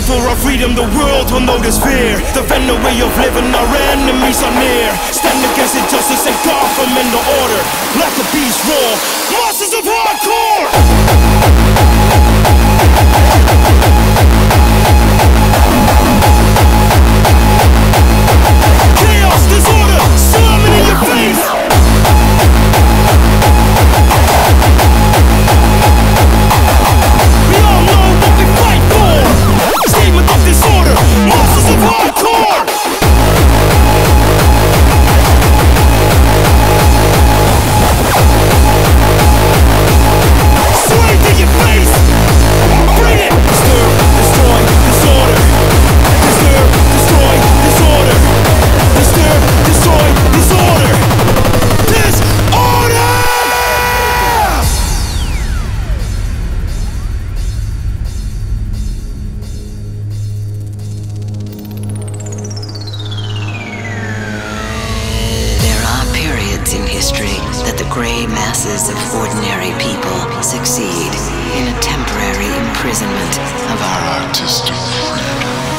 For our freedom, the world will know this fear. Defend the way of living, our enemies are near. gray masses of ordinary people succeed in a temporary imprisonment of our artistic freedom.